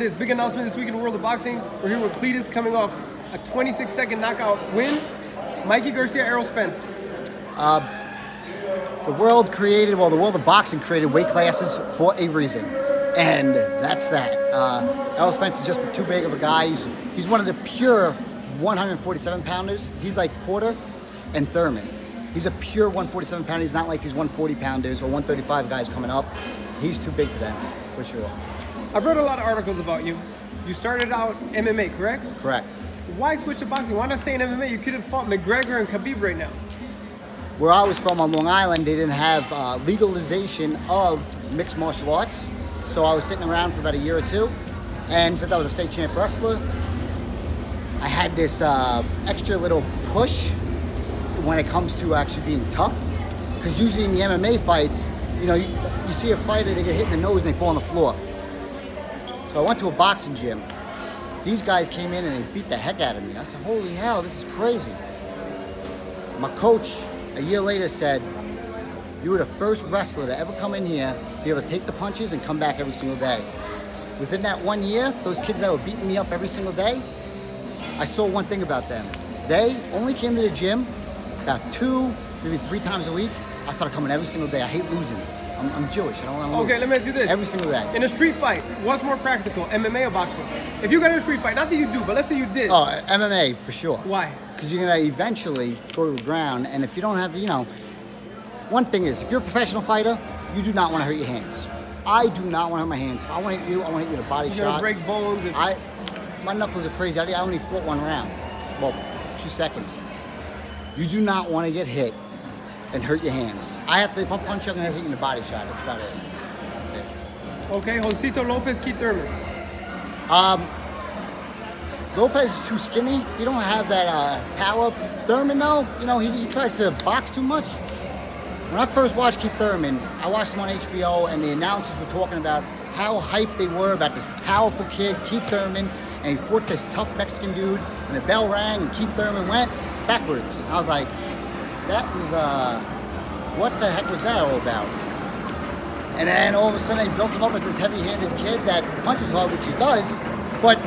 This big announcement this week in the world of boxing. We're here with Cletus coming off a 26 second knockout win. Mikey Garcia, Errol Spence. The world created, well, the world of boxing created weight classes for a reason. And that's that. Uh, Errol Spence is just too big of a guy. He's, he's one of the pure 147 pounders. He's like Porter and Thurman. He's a pure 147 pounder. He's not like these 140 pounders or 135 guys coming up. He's too big for them, for sure. I've read a lot of articles about you. You started out MMA, correct? Correct. Why switch to boxing? Why not stay in MMA? You could have fought McGregor and Khabib right now. Where I was from on Long Island, they didn't have uh, legalization of mixed martial arts. So I was sitting around for about a year or two. And since I was a state champ wrestler, I had this uh, extra little push when it comes to actually being tough. Because usually in the MMA fights, you know, you, you see a fighter, they get hit in the nose and they fall on the floor. So I went to a boxing gym. These guys came in and they beat the heck out of me. I said, holy hell, this is crazy. My coach, a year later, said, you were the first wrestler to ever come in here, be able to take the punches and come back every single day. Within that one year, those kids that were beating me up every single day, I saw one thing about them. They only came to the gym about two, maybe three times a week. I started coming every single day. I hate losing. I'm, I'm Jewish. I don't want to lose. Okay, let me ask you this. Every single day. In a street fight, what's more practical, MMA or boxing? If you got in a street fight, not that you do, but let's say you did. Oh, MMA for sure. Why? Because you're gonna eventually go to the ground, and if you don't have, you know, one thing is, if you're a professional fighter, you do not want to hurt your hands. I do not want to hurt my hands. If I want to hit you, I want to hit you with a body You're shot. break bones. If, I, my knuckles are crazy. I I only fought one round. Well, a few seconds. You do not want to get hit and hurt your hands. I have to, if I'm punching, I'm gonna hit you in the body shot. That's about it. That's it. okay, Josesito Lopez, Keith Thurman. Lopez is too skinny. He don't have that uh, power. Thurman, though, you know, he, he tries to box too much. When I first watched Keith Thurman, I watched him on HBO, and the announcers were talking about how hyped they were about this powerful kid, Keith Thurman, and he fought this tough Mexican dude, and the bell rang, and Keith Thurman went backwards. I was like, that was, uh, what the heck was that all about? And then all of a sudden they built him up as this heavy-handed kid that punches hard, which he does, but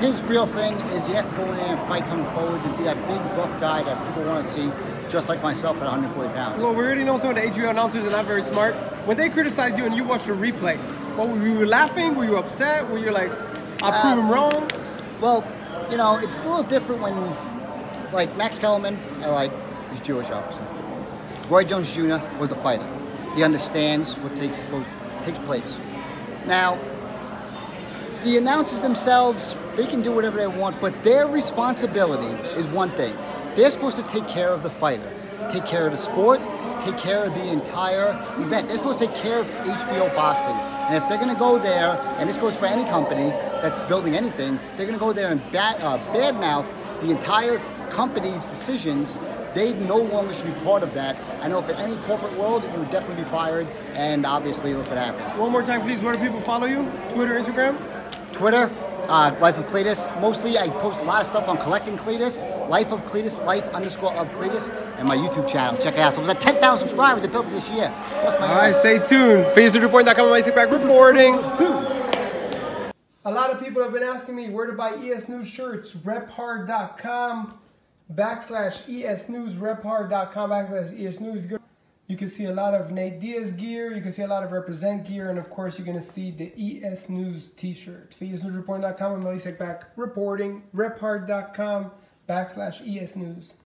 his real thing is he has to go in there and fight coming forward and be that big, rough guy that people want to see, just like myself at 140 pounds. Well, we already know some of the HBO announcers are not very smart. When they criticized you and you watched the replay, what were you laughing? Were you upset? Were you like, I Uh, prove him wrong? Well, you know, it's a little different when, like, Max Kellerman, I like, he's Jewish, obviously. Roy Jones Jr. was a fighter. He understands what takes what takes place. Now, the announcers themselves, they can do whatever they want, but their responsibility is one thing. They're supposed to take care of the fighter, take care of the sport, take care of the entire event. They're supposed to take care of HBO boxing. And if they're going to go there, and this goes for any company that's building anything, they're going to go there and bad, uh, badmouth the entire company's decisions. They no longer should be part of that. I know if in any corporate world, you would definitely be fired, and obviously look what happened. One more time, please. Where do people follow you? Twitter, Instagram? Twitter, uh, Life of Cletus. Mostly, I post a lot of stuff on collecting Cletus, Life of Cletus, Life underscore of Cletus, and my YouTube channel. Check it out. So it was at 10,000 subscribers. I built this year. All right, stay tuned. ESNewsReport.com and my back reporting. A lot of people have been asking me where to buy ES News shirts. Rephard.com backslash ES News. Rephard.com backslash esnews. You can see a lot of Nate Diaz gear. You can see a lot of Represent gear. And of course, you're going to see the ES News t shirt. ESNewsReport.com and Melisek back reporting. Rephard.com backslash ES News.